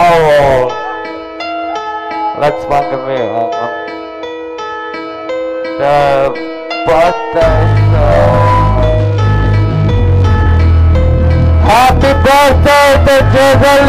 Oh, let's welcome you. Um, the birthday song. Happy birthday to Joseph